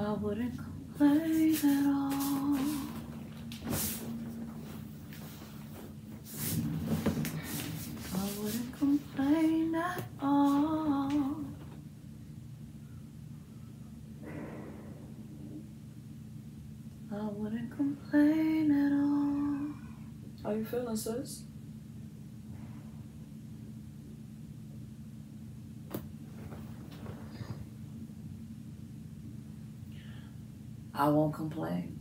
I wouldn't complain at all. I wouldn't complain at all. I wouldn't complain at all. How you feeling, sis? I won't complain.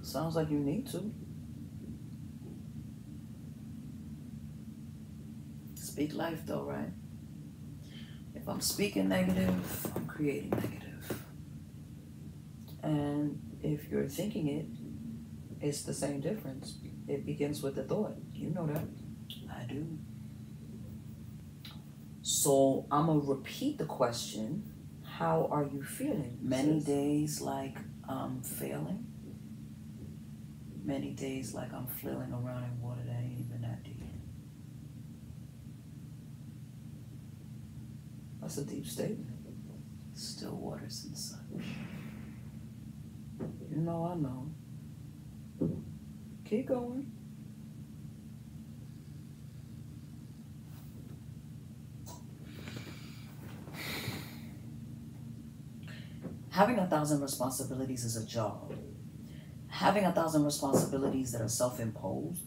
Sounds like you need to. Speak life though, right? If I'm speaking negative, I'm creating negative. And if you're thinking it, it's the same difference. It begins with the thought. You know that. I do. So I'm gonna repeat the question. How are you feeling? Many days like I'm failing. Many days like I'm flailing around in water that ain't even that deep. That's a deep statement. Still waters and such. You know I know. Keep going. Having a thousand responsibilities is a job. Having a thousand responsibilities that are self imposed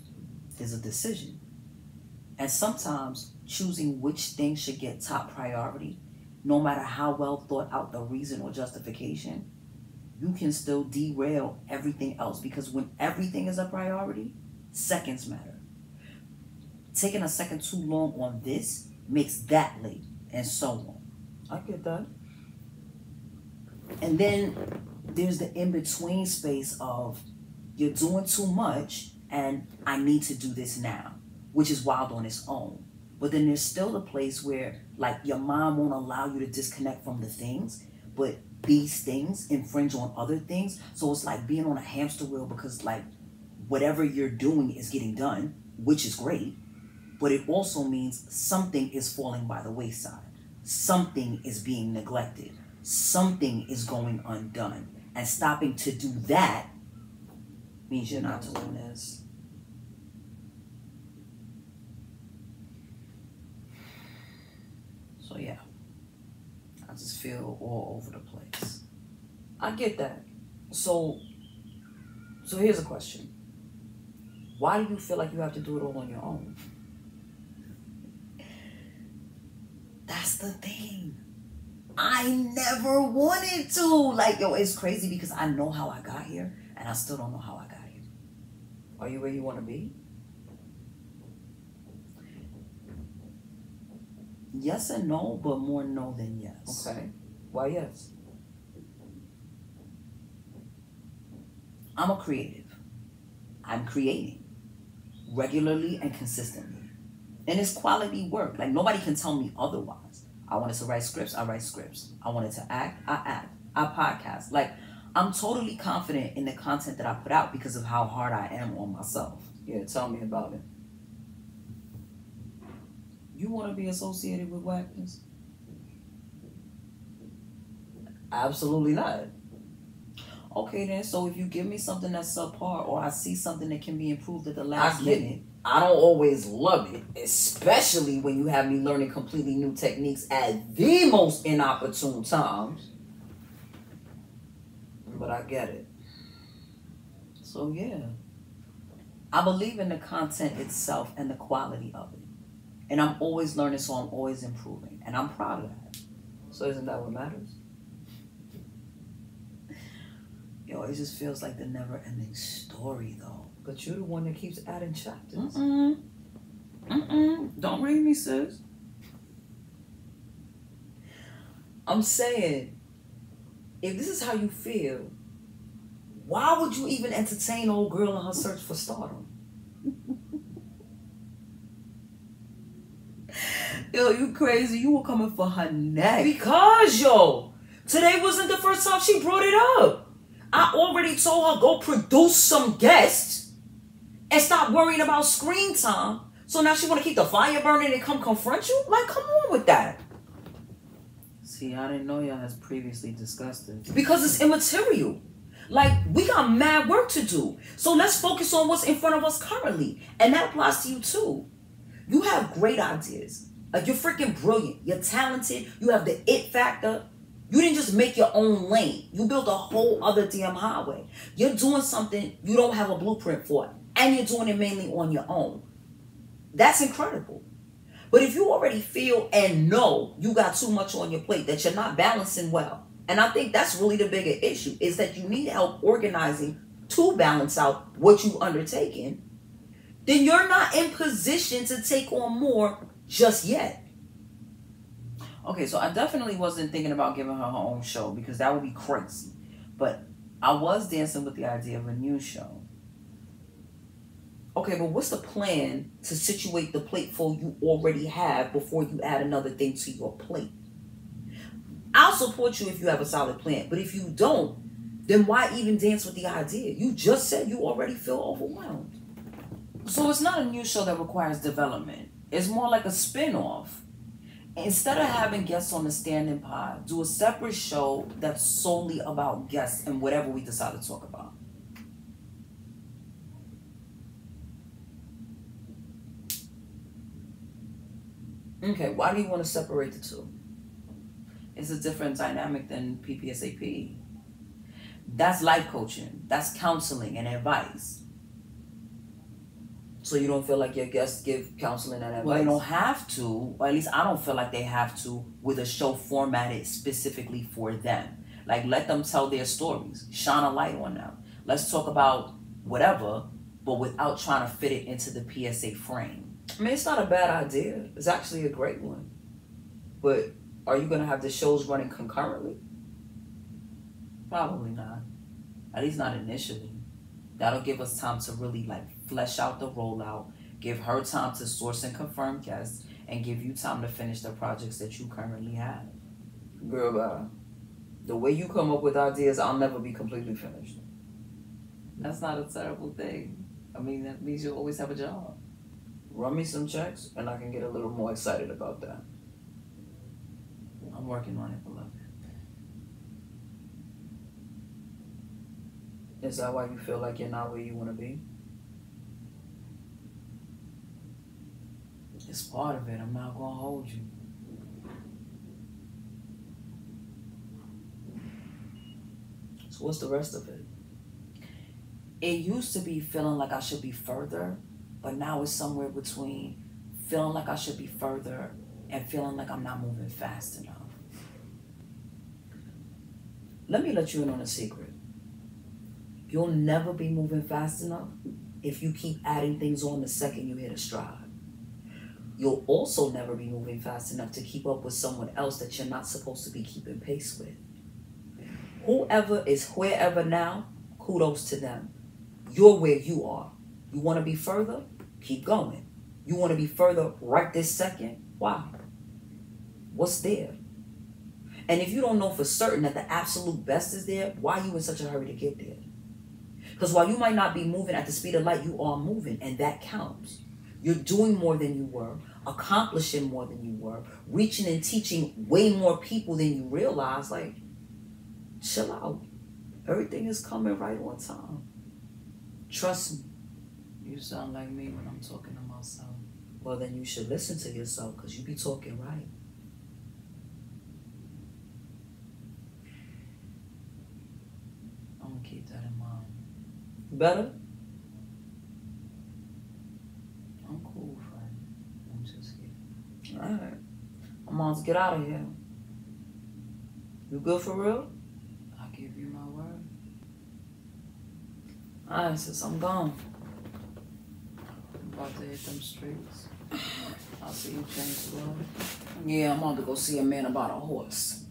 is a decision. And sometimes choosing which thing should get top priority, no matter how well thought out the reason or justification, you can still derail everything else because when everything is a priority, seconds matter. Taking a second too long on this makes that late, and so on. I get that. And then there's the in between space of you're doing too much and I need to do this now, which is wild on its own. But then there's still the place where, like, your mom won't allow you to disconnect from the things, but these things infringe on other things. So it's like being on a hamster wheel because, like, whatever you're doing is getting done, which is great, but it also means something is falling by the wayside, something is being neglected something is going undone. And stopping to do that means you're not doing this. So yeah. I just feel all over the place. I get that. So so here's a question. Why do you feel like you have to do it all on your own? That's the thing. I never wanted to. Like, yo, it's crazy because I know how I got here and I still don't know how I got here. Are you where you want to be? Yes and no, but more no than yes. Okay. Why yes? I'm a creative. I'm creating regularly and consistently. And it's quality work. Like nobody can tell me otherwise. I wanted to write scripts, I write scripts. I wanted to act, I act. I podcast. Like I'm totally confident in the content that I put out because of how hard I am on myself. Yeah, tell me about it. You want to be associated with whackness? Absolutely not. Okay, then. So if you give me something that's subpar, or I see something that can be improved at the last minute, I don't always love it, especially when you have me learning completely new techniques at the most inopportune times. But I get it. So yeah. I believe in the content itself and the quality of it. And I'm always learning, so I'm always improving. And I'm proud of that. So isn't that what matters? Yo, it just feels like the never ending story though. But you're the one that keeps adding chapters. Mm-mm. Mm-mm. Don't read me, sis. I'm saying, if this is how you feel, why would you even entertain old girl in her search for stardom? Yo, you crazy. You were coming for her neck. Because yo, today wasn't the first time she brought it up. I already told her go produce some guests and stop worrying about screen time. So now she want to keep the fire burning and come confront you? Like, come on with that. See, I didn't know y'all has previously discussed this. Because it's immaterial. Like we got mad work to do. So let's focus on what's in front of us currently. And that applies to you too. You have great ideas. Like you're freaking brilliant. You're talented. You have the it factor. You didn't just make your own lane. You built a whole other damn highway. You're doing something you don't have a blueprint for. And you're doing it mainly on your own. That's incredible. But if you already feel and know you got too much on your plate, that you're not balancing well, and I think that's really the bigger issue, is that you need help organizing to balance out what you've undertaken, then you're not in position to take on more just yet. Okay, so I definitely wasn't thinking about giving her her own show because that would be crazy. But I was dancing with the idea of a new show. Okay, but what's the plan to situate the plateful you already have before you add another thing to your plate? I'll support you if you have a solid plan, but if you don't, then why even dance with the idea? You just said you already feel overwhelmed. So it's not a new show that requires development. It's more like a spin-off. Instead of having guests on the standing pod, do a separate show that's solely about guests and whatever we decide to talk about. Okay, why do you want to separate the two? It's a different dynamic than PPSAP. That's life coaching. That's counseling and advice. So you don't feel like your guests give counseling and advice? Well, they don't have to, or at least I don't feel like they have to with a show formatted specifically for them. Like let them tell their stories, shine a light on them. Let's talk about whatever, but without trying to fit it into the PSA frame. I mean, it's not a bad idea. It's actually a great one. But are you gonna have the shows running concurrently? Probably not. At least not initially. That'll give us time to really like flesh out the rollout, give her time to source and confirm guests, and give you time to finish the projects that you currently have. Girl, the way you come up with ideas, I'll never be completely finished. That's not a terrible thing. I mean, that means you'll always have a job. Run me some checks, and I can get a little more excited about that. I'm working on it, beloved. Is that why you feel like you're not where you want to be? It's part of it. I'm not gonna hold you. So what's the rest of it? It used to be feeling like I should be further, but now it's somewhere between feeling like I should be further and feeling like I'm not moving fast enough. Let me let you in on a secret. You'll never be moving fast enough if you keep adding things on the second you hit a stride. You'll also never be moving fast enough to keep up with someone else that you're not supposed to be keeping pace with. Whoever is wherever now, kudos to them. You're where you are. You want to be further? Keep going. You want to be further right this second? Why? What's there? And if you don't know for certain that the absolute best is there, why are you in such a hurry to get there? Because while you might not be moving at the speed of light, you are moving, and that counts. You're doing more than you were, accomplishing more than you were, reaching and teaching way more people than you realize. Like, chill out. Everything is coming right on time. Trust me. You sound like me when I'm talking to myself. Well, then you should listen to yourself because you be talking right. I'm gonna keep that in mind. Better? I'm cool, friend. I'm just here. Alright. I'm on to get out of here. You good for real? I give you my word. Alright, sis, I'm gone. About to hit them streets. I'll see you change blood. Yeah, I'm on to go see a man about a horse.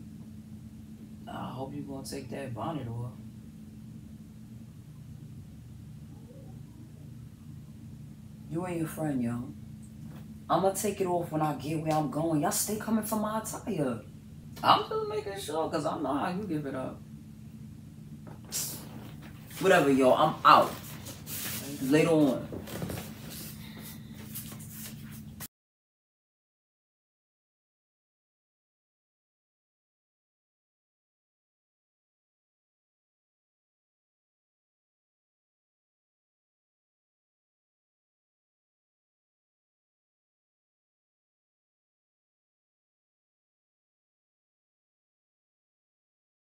I hope you're gonna take that bonnet off. You and your friend, yo. I'm gonna take it off when I get where I'm going. Y'all stay coming for my attire. I'm just making sure, cause I know how you give it up. Whatever, yo. I'm out. Later on.